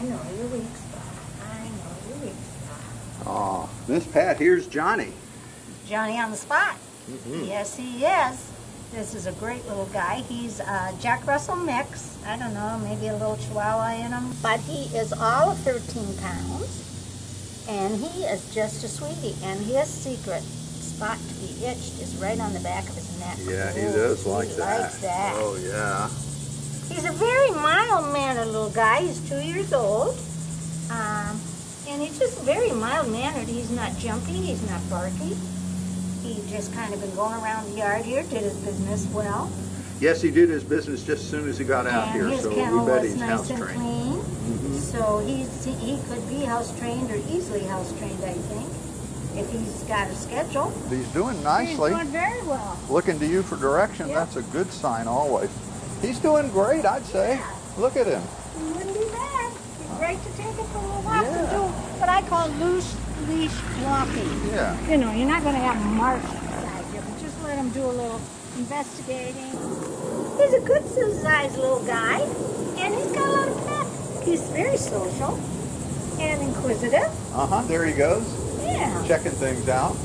I know you're weak spot. I know you're weak spot. Oh, Miss Pat, here's Johnny. Johnny on the spot. Mhm. Yes, he is. This is a great little guy. He's a Jack Russell mix. I don't know, maybe a little Chihuahua in him. But he is all of 13 pounds. And he is just a sweetie. And his secret spot to be itched is right on the back of his neck. Yeah, he Ooh, does like he that. likes that. Oh, yeah. He's a very mild-mannered little guy. He's two years old. Um, and he's just very mild-mannered. He's not jumpy. He's not barky. He just kind of been going around the yard here, did his business well. Yes, he did his business just as soon as he got out and here, so we bet he's nice house and trained. clean. Mhm. So he's, he could be house-trained or easily house-trained, I think, if he's got a schedule. He's doing nicely. He's doing very well. Looking to you for direction, Yeah. that's a good sign always. He's doing great, I'd say. Yeah. Look at him. He wouldn't be bad. He's great to take it for a little walk Yeah. and do what I call loose leash walking. Yeah. You know, you're not going to have marks beside you, but just let him do a little investigating. He's a good sized little guy, and he's got a lot of pep. He's very social and inquisitive. Uh-huh, there he goes, Yeah. checking things out.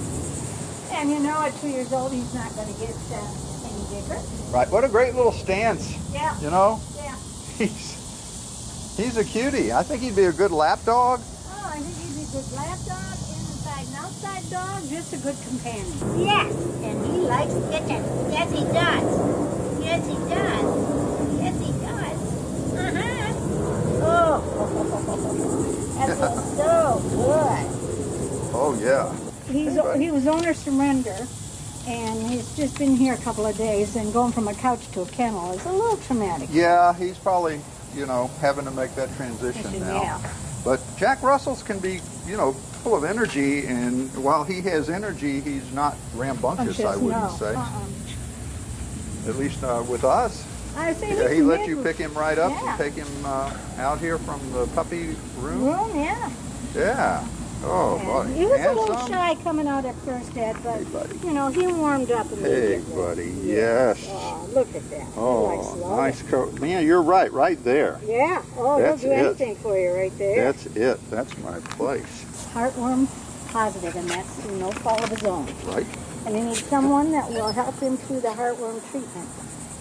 And you know, at two years old, he's not going to get uh, any bigger. Right, what a great little stance, Yeah, you know? yeah. He's, he's a cutie. I think he'd be a good lap dog. Oh, I think he's a good lap dog, inside and outside dog, just a good companion. Yes, and he likes kittens. Yes, he does. Yes, he does. Yes, he does. Uh-huh. Oh, that feels so good. Oh, yeah. He's, bud. he was owner surrender, and he's just been here a couple of days, and going from a couch to a kennel is a little traumatic. Yeah, he's probably, you know, having to make that transition now. Yeah. But Jack Russells can be, you know, full of energy, and while he has energy, he's not rambunctious, I wouldn't no. say. Uh-uh. At least uh, with us. I say Yeah, he let you pick him right up Yeah. and take him uh, out here from the puppy room. Room, yeah. Yeah. Oh, buddy. he was a little shy coming out at first, Dad, but Hey, you know he warmed up Hey, immediately. buddy. Yes. Oh, look at that. Oh, nice coat. Man, you're right, right there. Yeah. Oh, That's he'll do it. anything for you right there. That's it. That's my place. Heartworm positive, and that's through no fault of his own. Right? and he needs someone that will help him through the heartworm treatment.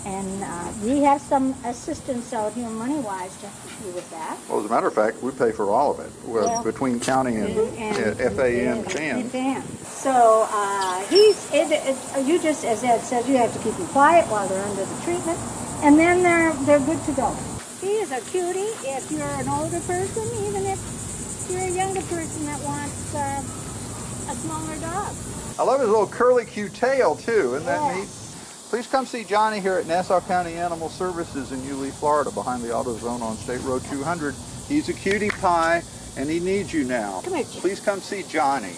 And uh, we have some assistance out here money-wise to help you with that. Well, as a matter of fact, we pay for all of it, well, Yeah. between county and, And- FAM and- FAM. FAM. So uh, he's, it, it, you just, as Ed says, you have to keep them quiet while they're under the treatment, and then they're, they're good to go. He is a cutie if you're an older person, even if you're a younger person that wants uh, a smaller dog. I love his little curly Q tail, too. Isn't that neat? Please come see Johnny here at Nassau County Animal Services in Yulee, Florida, behind the AutoZone on State Road 200. He's a cutie pie, and he needs you now. Come here, Please come see Johnny.